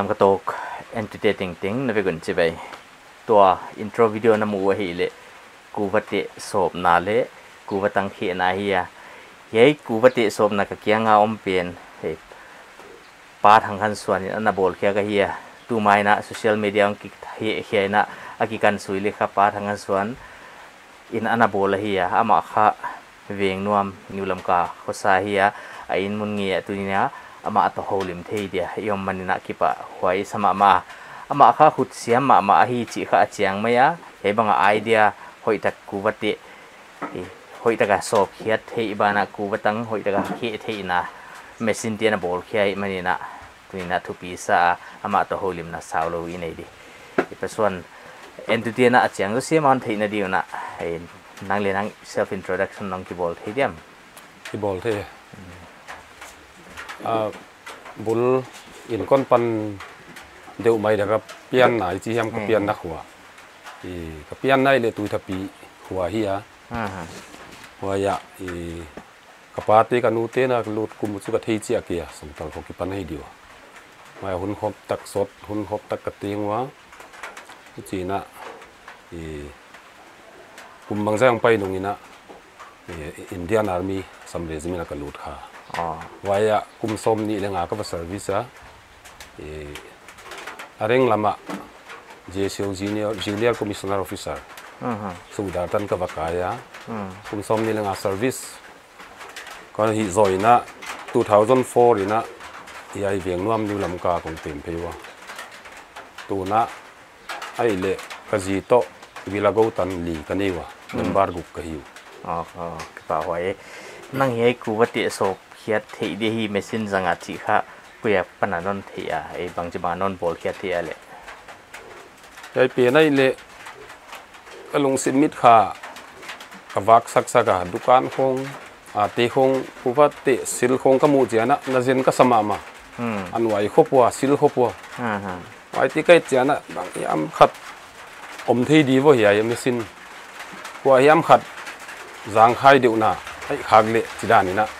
lam ka tok entertaining ting na ve gun chi bai to intro video na mu wa hi le ku va te sop na le ku va tang khi na hi ya ye ku va te sop na ka kya nga om pen he pa thang han suan an na bol kya ka hi ya tu mai na social media ang ki hi hi na aki kan sui le kha pa thang han suan in ana bol hi ya ama kha veng nuam niulam ka khosa hi ya a in mun ngi tu ni na ama to holim thei dia yom manina kipa huai sama ma ama kha khut siam ma ma hi chi kha chiang maya. He banga idea hoi tak kuwati hoi taka sop khiat thei bana kuwatang hoi taka khe thei na machine tiana bol khiai manina tuina thupi sa ama to holim na saulo i nei di. Person entu tiana achiang so siam, an thei na diuna nang le nang self introduction nang ki bol thei diam. Ki bol thei à bul in con pan đều mày đã gặp pian này chỉ em có pian nắc hùa thì cái pian này là tụi thập bị hùa hi à hùa ya thì cái party cái nụ tên là lụt cùng một chút cái thấy chia kia xong tao không kịp pan hay điều mà hun hộp tắc sốt hun hộp tắc cái tiếng quá chỉ na thì cùng bằng giang bay nung ina Indian Army some regiment cái lụt khá waya kum som ni lenga ka service a e areng lama JCO junior junior commissioner officer so dar tan ka bakaya kum som ni lenga service kon hi zoina 2004 ina ai vieng nuam ni lam ka kong pem pewa tu na ai le ka ji to vilago tan li kanewa member guk ka hiu ah ka pa hoye nang ye ku wati so khiat thei de hi machine zanga chi kha kuya pana non thei a e bang jama non bol khiat thei ale ai pe nai le kalung simit kha kawak sak saka dukan khong a te khong puwa te sil khong ka mu chiana na zen ka sama ma hmm an wai khopwa sil khopwa ha ha wai ti kai chiana bang yam khat om thei di wo hiya yam sin kwa yam khat zang khai deu na ai le na e kanong sima ngai to na chi yam a dream ball chi ni a real ball lup kom hiam ko ngai to zel pai kom hiam ngai to chi dan de wa i pan la ka hi atu na oh ye bang chi pana non bol khiat ale tu kum mars lak khonga pada i ka pata hi hmm i ka ngai to na to avan khong ka sup to na to cha kon hi to to le tu khabul lakina i bang tan hiam function the nong ma hmm tu cha i cha nong tung thei oh ni ni khatin labang za khong na sop zo ale ku wate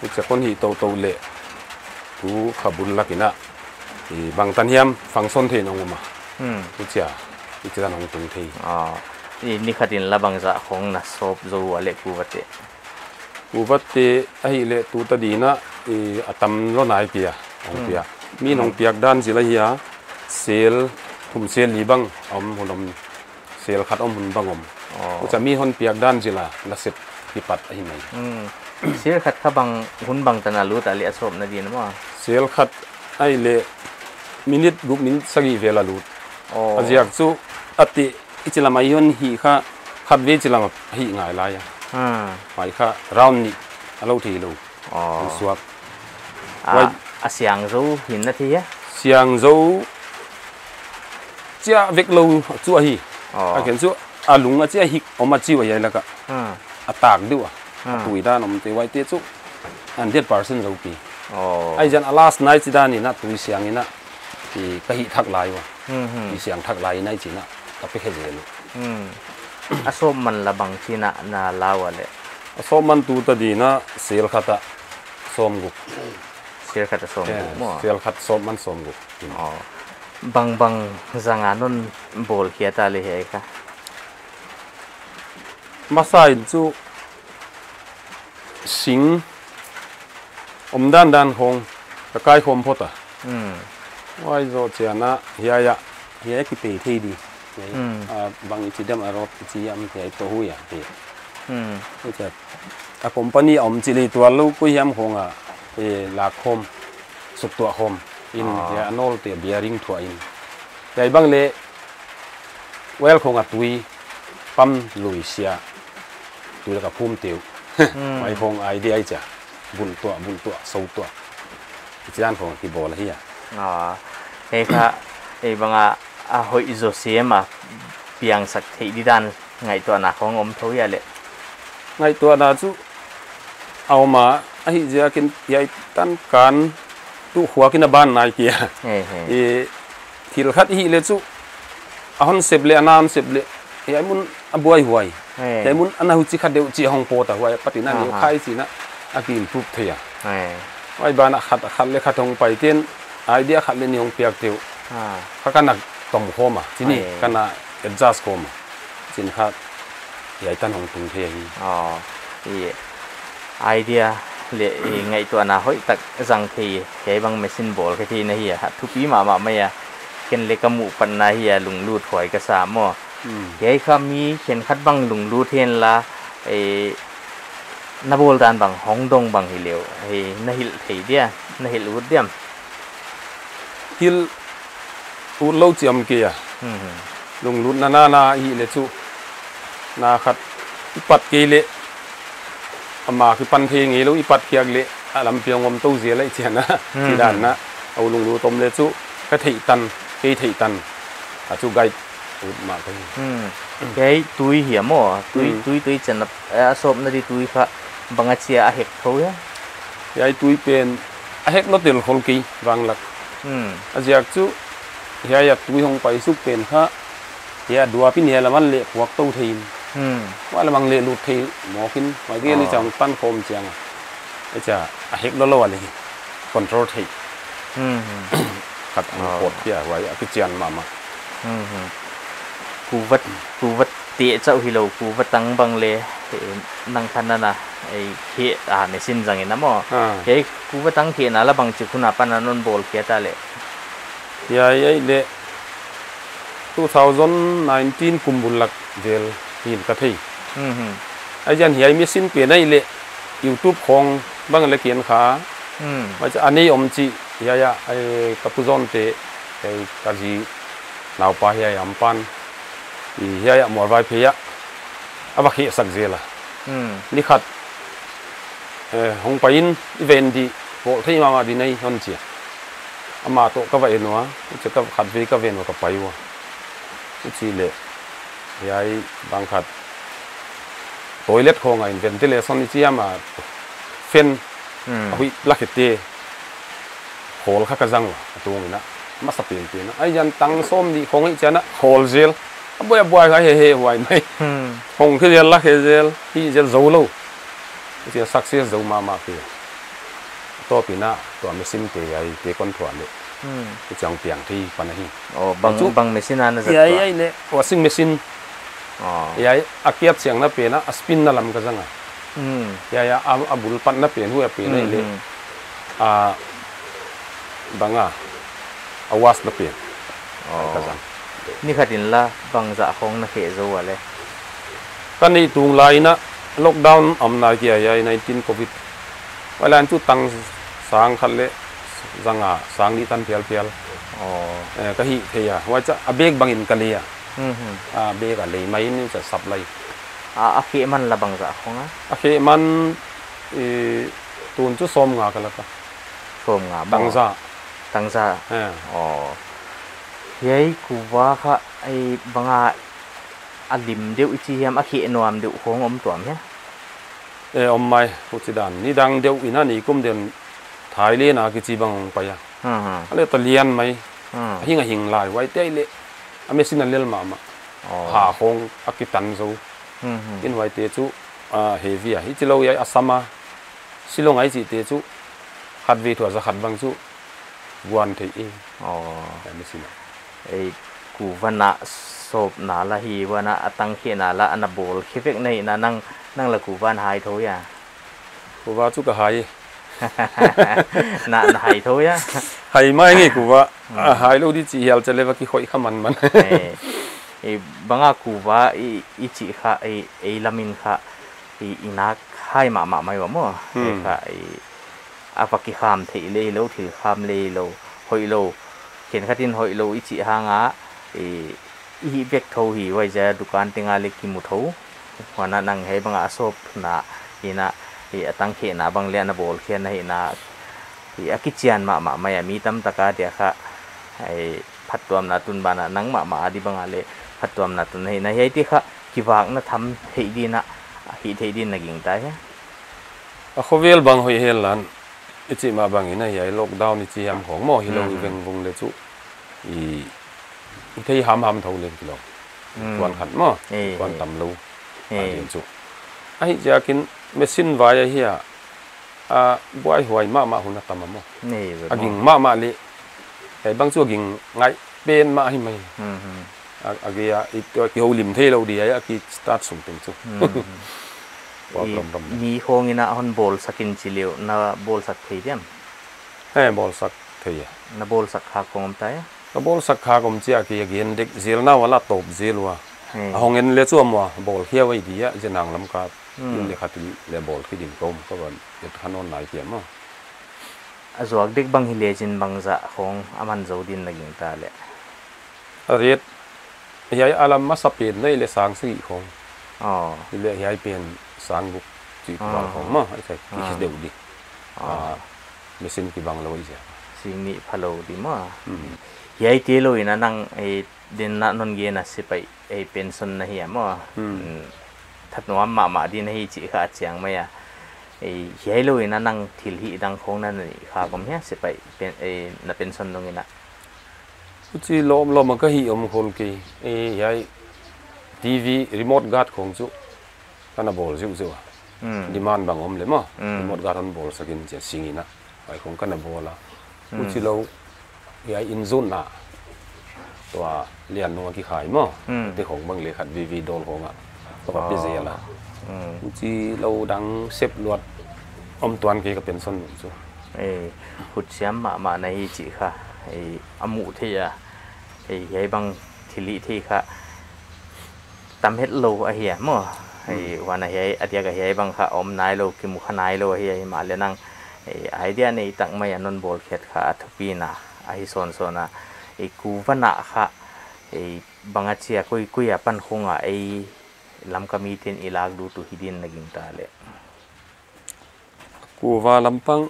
อีกสักคนที่โตโตเละกูขับบุญลักกินะอีบางตันเฮียมฟังสนเทนองมาอืมอีกจะอีกจะนองตุงเทอ๋อนี่นี่ขัดินละบางจะของนัสบโจอเละกูวัดเตกูวัดเตไอเละตูตดีนะอีอตัมล้นายเปียองเปียมีนองเปียกด้านสิละเฮียเซลทุ่มเซลลีบังอมหุ่นอมเซลขัดอมหุ่นบังอมจะมีคนเปียกด้านสิละละเสร็จปิปัดไอไหน เซีลขัดขบังหุ่นบังตนาลูแต่เลียสรบนาดีนะมั้งซีลขัดไอเล่มินิทบุ๊มินิทสกีเวลาลูตอาจากสู้อติอิจลามายุนหีข้าขัดเวจิลามาฮีง่ายลายอ่าไปข้าเรานี่เราทีลูอ๋อสวบว่อเสียงรู้หินนาทีอะเสียงรู้เจ้าเวกเลูจู่หีอาเขียนจู่อาลุงอาเจ้าฮิกออกมาจู่อะไรแล้วก็อาตากด้วย ามอ่ะ อืม ยัยคำมีเข็นคัดบังลุงลูดเทียนละไอ้นาโบลดานบังฮองดงบังฮิเลวไอ้นาฮิลเทียเดียนาฮิลอุดเดียม ฮิลอูเล่าเจียม เกีย อืม ลุงลุนนานานาฮีเลซูนาขัดอีปัดเกเลอามาคือปันเทงเอแล้วอีปัดเคียกเลอาลำเปียงวมตู้เสียไรเจียนะที่ด้านนะเอาลุงลูตมเลซูก็ถีตันเกถีตันอาจูไกอูดมาไป อืมยัยตุยเหียมอ่ะตุย อืม ตุยตุยจันนะเออสอบนาดีตุยค่ะบังอาเชียอาเฮกเขาเนี่ย ยายตุยเป็นอาเฮก mai phong ai đi ai cha bun tua bun tua sâu tua chỉ ăn phong thì bỏ là hi à này kha này bằng à à hội rồi xem mà biang sắc thị đi đan ngày tua nào không ôm thôi à lệ ngày tua nào chú ao mà ai giờ kinh dạy tan can tu khóa kinh ban này kia thì khát hi lệ chú ahon seble anam seble ai muốn ăn buai huai thế mun ana hu chi khát deu chi hong po ta huai patina ni à, à. khai chi na akin khát khát lấy khát na khat tiền, ai khat hong pai ten idea khat le ni hong piak teu kha kana tom khoma chini kana adjust khoma chin khát giải tan hong tung thế à, ờ ai idea le ngai to nào hoi tak rằng thì cái bằng machine ball cái thì này hi hat thupi mày à, maya lấy cái kamu pan này hi lùng lut hoi cái sao mo vậy khăm mi hiện khát bằng lùng lu thiên là na bol tan bằng hong Đông bằng hi liệu. Thì na hi thấy dia à? na hi lút dia à? hil u lâu chiam kia ừ. lùng lút na na na hi lệ chu. Na khát ipat kia lệ. Mà cái pan thi nghĩ lúc ipat kia lệ. À, làm việc ngom tu dế lại chuyện á. Ừ. Chỉ đàn á ông lùng lút tôm lệ chu. Cái thị tần cái thị tần. À chu gai phút mà thôi ừ. cái túi hiểm ồ túi ừ. túi túi chân à sộm nó đi túi phạ bằng chia à hẹp thôi á. Cái túi bên à hẹp nó tiền khôn kỳ vàng lạc ừ. À giặc chú hiện giờ túi không phải xúc pen khá hiện đua pin hiện là mang lệ hoặc tâu thì ừ. Quá là bằng lệ lụt thì mỏ kinh ngoài kia ờ. đi chồng tan khom chẳng à chả à hẹp nó lâu à rồi control thì ừ khát ăn cột kia vậy cái à, à, chuyện mà mà. Ừ. ừ cú vật cú vật tiệt chậu hi lầu cú vật tăng bằng lề. Năng khăn là ấy khi à này xin rằng nó mò cái cú vật tăng khi nó là bằng chữ khu anh ăn non bol kia ta lệ. Ya ấy lệ. 2019 cùng bùn lạc về nhìn cái thấy ai dân hiểu mới xin tiền này lệ. YouTube không bằng lệ kiện khá. Ừ. Mà cho anh ấy ông chị ya ya ai cặp phu te cái cái gì? Nào pa dạ, dạ, ya am pan thì hiện ya mùa vai phía ya à bác hiện sạc gì là. Ừ. Đi khát. Ờ, không phải in ven đi bộ thấy mà mà đi này hơn chỉ à mà tụ các vậy nữa. Chỉ các khát vì các ven mà các phải quá chỉ lệ thì ai đang khát. Toilet không ai ventilation chỉ mà fan ừ. à, hui lắc hết hol khắc răng là tuồng nữa mất sập tiền tiền ai dân tăng xôm đi không ấy chán á hol gel boy boy ga he he boy mai hong khi zel la he zel hi zel zo lo zel success zo mà ma ke to pina to me sim te ai te con thwa đấy ừ. cái chồng tiền thì còn hi ồ bằng chú. bằng machine anh ấy vậy vậy nè washing machine ồ. Vậy akiat siang na pena spin na lam cái zanga um vậy ya a bul pan na pen hu pen này ừ, ừ. à a à awas na pen ồ. Ka zanga นี่ขัดินละบังจะของนะเขโซอะเลย kan ni tung lai na lockdown am na kia ya 19 covid wala chu tang sang khat le zanga sang ni tan pial pial อ๋อ eh ka hi the ya wa cha abek bangin kalia อืมฮึ a be ka le mai ni cha sap lai อ่าอาเขมันละบังจะของอ่ะ a khe man e tun chu som nga kala ka โฟมงาบั tang za ตังซา eh อ๋อเฮ้ยกูว่าค่ะไอ้บังอาอลิมเดียวอีทียมอาเขนวมเดียวของอ hei kuwa kha ai banga alim deu ichi hiam a khi nuam deu khong om tuam he e om mai ko chi dan ni dang deu ina ni kum den thai le na ki chi bang pa ya ha ale to lian mai hinga hing lai wai te le ame sin lel ma ma ha khong akitan zo in wai te chu a heavy a hi chi lo ya asama silong ai chi te chu khat ve thua za khat bang chu guan thei e oh ame sin cú ei kuwana sop na la hi wana atang khi na la ana bol khi vek nei na năng nang la kuwan hai tho ya kuwa chu ka hai na na hai tho ya hai mai ngi kuwa hai lo di chi hel chale wa ki khoi khaman man e banga kuwa i i chi kha e e lamin kha i inak hai ma ma mai wa mo e kha e apaki kham thì le lâu thì kham le lâu hoi lâu khiến khát in hội lâu ít chị hàng á. Hi việc thâu hi vậy giờ dukan tiếng ali kim một thâu còn là năng hay bằng asop na ina thì tăng khi na bằng liền na bol khi na ina thì akichian mà mà mày mi tâm taka địa kha ai, phát tuam na tun bana nang mà mà đi bằng lệ. Phát tuam na tun hay na hay thì kha kỳ vọng na thăm thấy đi na hi thấy đi na ging tai à khovel bang hoi helan hel lan ichi ma bang ina yai lockdown ichi ham khong mo hi lo veng vung le chu. I thei ham ham thau lên kilo. Quan khẩn mo quan tầm lâu à điện chu. Ai giờ kin machine vai hi à à buai huai ma ma huna tama mo. À ging ma ma le ai bang chu ging ngai bên ma hi mai. À à kia ít cái hồ lim thế lâu đi ấy cái start sung tung chu ni hong ina hon bol sakin chilio na bol sak thei dem he bol sak thei na bol sak kha kom tai na bol sak kha kom chia ki again dek zil na wala top zil wa. Hong en le chu mo bol khia wai dia jenang lam ka. In le khatil le bol ki din kom ko ban et khanon nai ki ma. Azuak dek bang hile jin bang za hong aman zo din naging ta le. Riet yai alam ma sapin nei le sang si khong. Oh. Le yai pen sang buk chỉ qua khong ma ai sai ki đều đi. À. Mesin ki bang lo isia sing ni phalo di ma yai te lo ina nang e din na non ge na se pai e pension na hi ma thật nó mà mà đi này chỉ khá chẳng mày à. Ấy hiếu lâu na năng thil hi đang không nên này khá cũng nhé sẽ phải bên ấy là pension luôn na chỉ lom lom mà cái hi om khôn kì ấy hiếu TV remote guard không chú kana bol jiu jiu demand bang om le mo mod garon bol sakin che singina ai khong kana bola u chi lo ya in zone na to a lian no ki khai mo te khong bang le khat vi vi dol khong a to pa pize la u chi lo dang sep luat om tuan ke ka pension chu eh hut siam ma ma nei chi kha eh amu the ya eh yai bang thili thi kha tam hết lâu à hiểm mà Ừ. ai wana hi atia ga hi bang kha om nai lo ki mu nai lo hi ma le nang ai dia nei tak mai anon bol khet kha thupi na ai son sona e ku vana kha e banga chia koi koi apan khunga e lam kami tin ilak du tu hidin nagin ta le ku wa lampang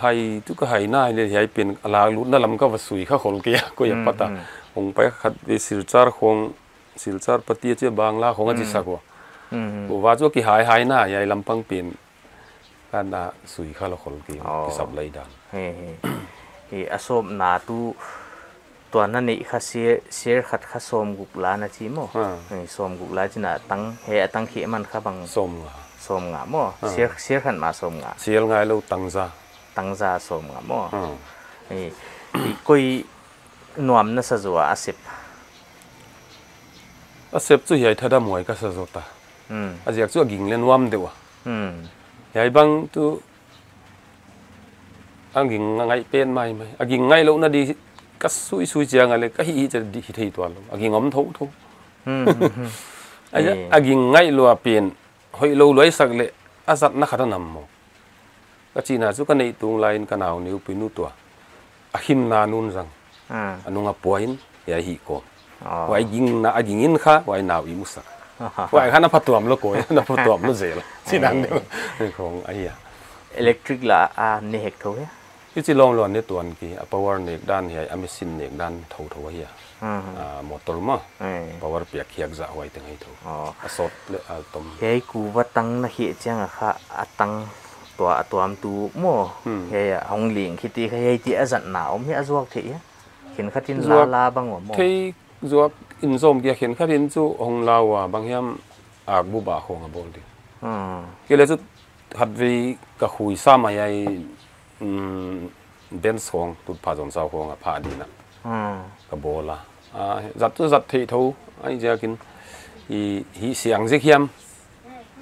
hai tu ka hai na le hai pin ala lu na lam ka wasui kha khol ke ya koi apata ong pa khat sir char khong silchar patia che bangla khonga chi sakwa wa cho ki hai hai na yai lampang pin kan na sui kha lo khol ki oh. ki sab lai dan. He he. Asom na tu to na nei kha se ser khat kha som gup la na chi mo. Som gup la chi na tang he tang khi man kha bang som nga. Som nga mo. Ser ser khan ma som nga. Sel ngai lo tang za. Tang za som nga mo. He koi nuam na sa zuwa asep a sep chu hiai thada moi ka sa zota. Um a jiak chu ging len wam dewa um hiai bang tu ang ging ngai pen mai mai. A ging ngai lo na di ka sui sui chiang ale ka hi cha di hi thei to lo. A ging om tho tho a ya a ging ngai lo a pen hoi lo loi sak le a zat na khata nam mo. Ka chi na chu ka nei tung lain ka naw niu pinu to a him na nun rang อ่า anunga poin ya hi ko wa igin na agin in kha wa na wi musa wa kha na patuam lo ko na patuam lo zel si dang de khong ai ya electric la a à, ne hek tho ya chứ chỉ long luôn nét tuần kì à, power nét đan hay à, amisin nét đan thầu thầu hay ừ. à. Motor mà. Ừ. Power piak hiak za dạ hoài tiếng hay thầu ờ. à sốt lệ à tôm. Cái cú vật tang nó hiện chăng à khá à tăng tua tuam tu ừ. à hồng liền khi ti hay ti à nào ông hiện ruột thị khiến khát tin la la băng mò thì zuak in zom kia khen khat in chu hong à bang hiam ak bu ba khong à bol đi, ke le chu hát vi ka khui sa ma yai mm, um ben song tu pa zon sa à a đi nè, na ka bola à zat chu zat thei tho ai ja kin i hi siang jik hiam.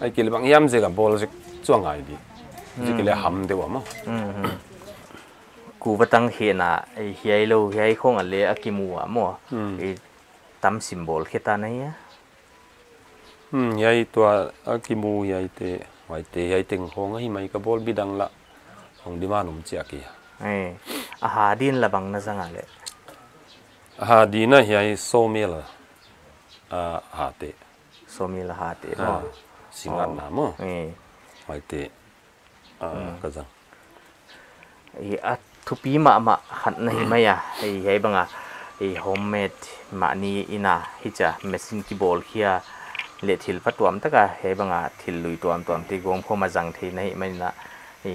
Ai ke le bang hiam je ka bol jik chuangai di. Jik le hmm. ham de wa ma cú vật tăng hiện à eh, hiấy lâu hiấy không ăn lệ akimu à mua hmm. eh, tam symbol khi ta này á hiấy tua akimu hiấy te ngoài te hiấy tiếng không hi mai cái bol bi đăng lạ không đi mà nôm chia kia à eh, hà điên là bằng nó sang à lệ hà điên là hiấy so mi là à hà te. So mi là hà te mà xin ăn nào mà ngoài te à cái gì à ทุปีมามาขันในไม่อะไอ้ไอ้บังอะไอ้โฮมเมดมานี่อินะฮิจะเมสินกีบอลเฮียเลทิลพัดตัวมตะกะไอ้บังอะทิลลุยตัวมตัวมที่กงพอมาจังที่ในไม่นะไอ้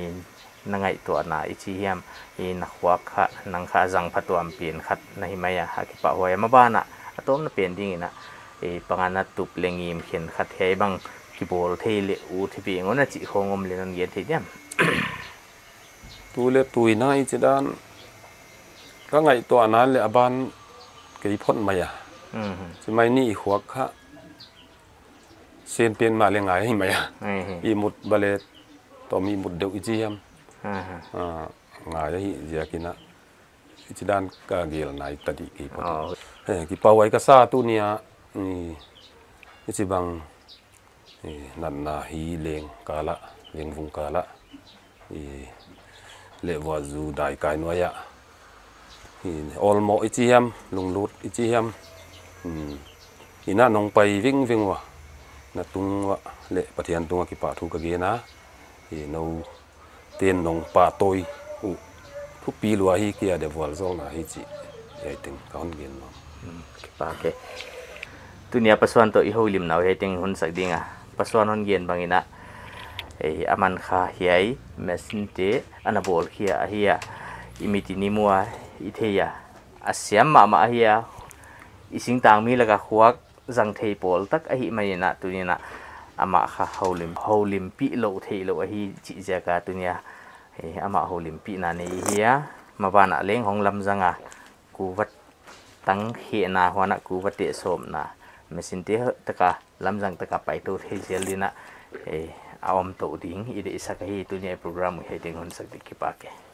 นังไงตัวนาอิชิเฮียมไอ้นักวักขะนังขาจังพัดตัวมเปลี่ยนขัดในไม่อะฮักปะหวยมาบ้านอะต้มน่ะเปลี่ยนดิ่งนะไอ้ปังนัดตุบเลงีมเขียนขัดไอ้บังกีบอลเทเลอูที่เปีงอันน่ะจิคงอมเลนนเย็นที่เนี่ย ตูเลตุยนาอิจิดานก็ไงตัวนั้นเลยอบานกี่พ่นมาอะจะไม่นี่หัวคะเซียนเปลี่ยนมาเรื่องไงให้มาอะอีมุดบาเลตอมีมุดเดียวอิจิยมอ่าไงที่จะกินนะอิจิดานก็เกลนายตัดอีกี่พ่นเฮ้กีปาวไว้ก็ซาตุเนียนี่อิจิบังนันนาฮีเลงกาละเลงวงกาละอี le wa zu dai kai no ya ol dạ. mo ichi ham lung lut ichi ham ina ừ. nong pai ving ving wa na tung wa le pathian tung ki pa thu ka ge na i no ten nong pa toi u thu pi lua hi kia de wal zo na hi chi ai ting kaun gen no ki pa ke tunia paswan to i holim naw he ting hun sak dinga paswan hon gen bangina ei aman kha hiai machine te anabol khia ahia imiti nimua itheya asiam ma ma ahia ising tang mi laga khuak, zang thei pol tak ahi mai na tunina ama kha holim holim pi lo thei lo ahi chi jaka tunia ei ama holim pi na nei hiya mabana leng hong lam zanga kuwat tang he na hwana kuwat te som na. Machine te taka lam lamjang taka pai to thei jelina ei awam to ding ide isaka hi tunia program he ding hun sak dikipake